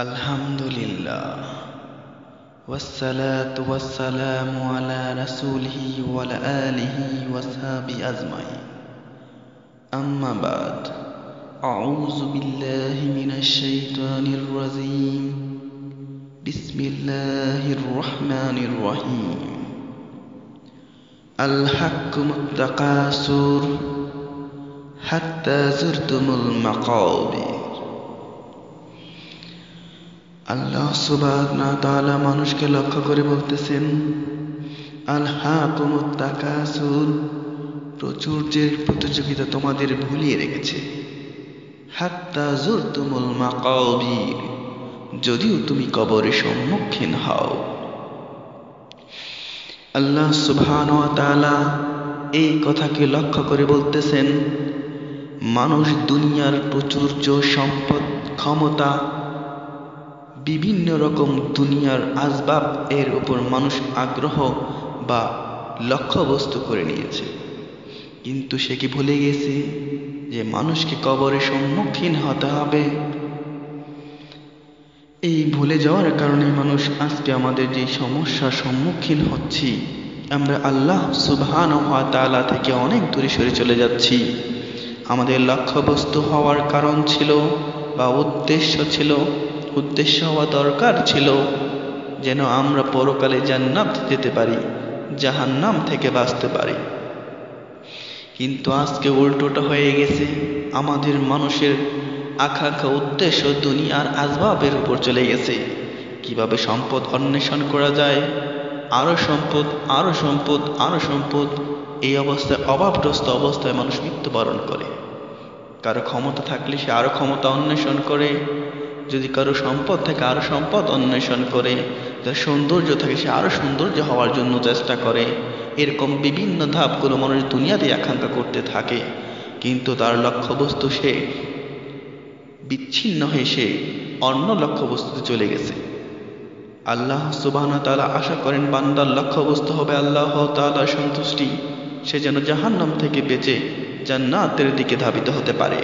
الحمد لله والصلاة والسلام على رسوله وعلى آله وصحبه أجمعين. أما بعد أعوذ بالله من الشيطان الرجيم. بسم الله الرحمن الرحيم. الحكم التقاصر حتى زرتم المقابر. আল্লাহ তাআলা মানুষকে লক্ষ্য করে বলতেছেন আল্লাহ তাকাসুর। প্রচুর্যের প্রতিযোগিতা তোমাদের ভুলিয়ে রেখেছে। যদিও তুমি কবরের সম্মুখীন হও। আল্লাহ সুবহান এই কথাকে লক্ষ্য করে বলতেছেন, মানুষ দুনিয়ার প্রচুর্য সম্পদ, ক্ষমতা বিভিন্ন রকম দুনিয়ার আসবাব এর উপর মানুষ আগ্রহ বা লক্ষ্যবস্তু করে নিয়েছে। কিন্তু সে কি ভুলে গেছে যে মানুষকে কবরের সম্মুখীন হতে হবে? এই ভুলে যাওয়ার কারণে মানুষ আজকে আমাদের যে সমস্যার সম্মুখীন হচ্ছি, আমরা আল্লাহ সুবহান হওয়া তালা থেকে অনেক দূরে সরে চলে যাচ্ছি। আমাদের লক্ষ্যবস্তু হওয়ার কারণ ছিল বা উদ্দেশ্য ছিল উদ্দেশ্য হওয়া দরকার ছিল যেন আমরা পরকালে জান্নাত যেতে পারি, জাহান্নাম থেকে বাঁচতে পারি। কিন্তু আজকে উল্টোটা হয়ে গেছে। আমাদের মানুষের আকাঙ্ক্ষা, উদ্দেশ্য, দুনিয়ার আসবাবের উপর চলে গেছে। কীভাবে সম্পদ অন্বেষণ করা যায়? আরও সম্পদ আরও সম্পদ আরও সম্পদ। এই অবস্থায়, অভাবগ্রস্ত অবস্থায় মানুষ মৃত্যুবরণ করে। কারও ক্ষমতা থাকলে সে আরও ক্ষমতা অন্বেষণ করে। যদি কারও সম্পদ থাকে, আরও সম্পদ অন্বেষণ করে যার সৌন্দর্য থাকে, সে আরও সৌন্দর্য হওয়ার জন্য চেষ্টা করে। এরকম বিভিন্ন ধাপগুলো মানুষ দুনিয়াতে আকাঙ্ক্ষা করতে থাকে। কিন্তু তার লক্ষ্যবস্তু সে, বিচ্ছিন্ন হয়ে সে অন্য লক্ষ্যবস্তুতে চলে গেছে। আল্লাহ সুবাহ তালা আশা করেন, বান্দার লক্ষ্যবস্তু হবে আল্লাহ তালার সন্তুষ্টি। সে যেন জাহান্নাম থেকে বেঁচে জান্নাতের দিকে ধাবিত হতে পারে।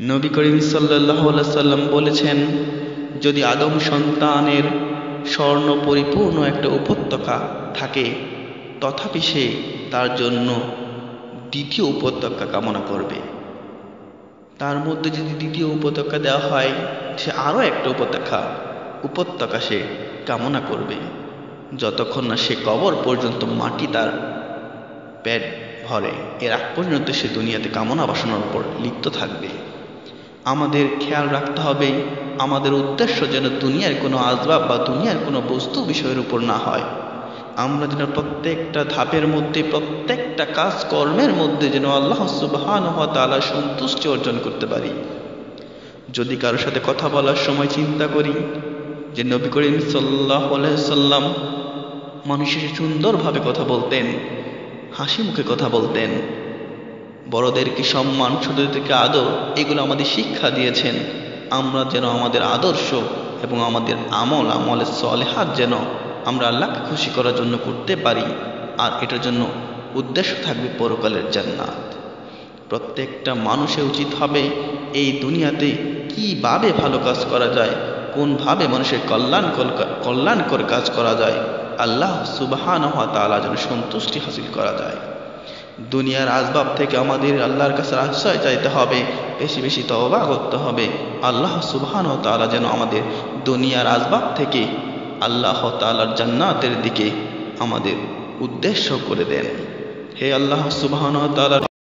নবী করিম সাল্লাহ সাল্লাম বলেছেন, যদি আদম সন্তানের স্বর্ণ পরিপূর্ণ একটা উপত্যকা থাকে, তথাপি সে তার জন্য দ্বিতীয় উপত্যকা কামনা করবে। তার মধ্যে যদি দ্বিতীয় উপত্যকা দেওয়া হয়, সে আরও একটা উপত্যকা উপত্যকা সে কামনা করবে। যতক্ষণ না সে কবর পর্যন্ত মাটি তার পেট ভরে, এর আগ পর্যন্ত সে দুনিয়াতে কামনা বাসনার উপর লিপ্ত থাকবে। আমাদের খেয়াল রাখতে হবে, আমাদের উদ্দেশ্য যেন দুনিয়ার কোনো আসবাব বা দুনিয়ার কোনো বস্তু বিষয়ের উপর না হয়। আমরা যেন প্রত্যেকটা ধাপের মধ্যে, প্রত্যেকটা কাজ কর্মের মধ্যে যেন আল্লাহ সুবহান তালা সন্তুষ্টি অর্জন করতে পারি। যদি কারোর সাথে কথা বলার সময় চিন্তা করি যে নবী করিম সাল্লাহ সাল্লাম মানুষের সুন্দরভাবে কথা বলতেন হাসি মুখে কথা বলতেন বড়দেরকে সম্মান? ছোটদেরকে আদর? এগুলো আমাদের শিক্ষা দিয়েছেন। আমরা যেন আমাদের আদর্শ এবং আমাদের আমল আমলের সলেহাত যেন আমরা আল্লাহকে খুশি করার জন্য করতে পারি। আর এটার জন্য উদ্দেশ্য থাকবে পরকালের জান্নাত। প্রত্যেকটা মানুষে উচিত হবে এই দুনিয়াতে কীভাবে ভালো কাজ করা যায়, কোনভাবে মানুষের কল্যাণ কল্যাণকর কাজ করা যায়। আল্লাহ সুবাহান তালা যেন সন্তুষ্টি হাসিল করা যায়। দুনিয়ার আসবাব থেকে আমাদের আল্লাহর কাছে আশ্রয় চাইতে হবে, বেশি বেশি তওবা করতে হবে। আল্লাহ সুবহান ও তালা যেন আমাদের দুনিয়ার আসবাব থেকে আল্লাহ তালার জান্নাতের দিকে আমাদের উদ্দেশ্য করে দেন। হে আল্লাহ সুবহান ও তাআলা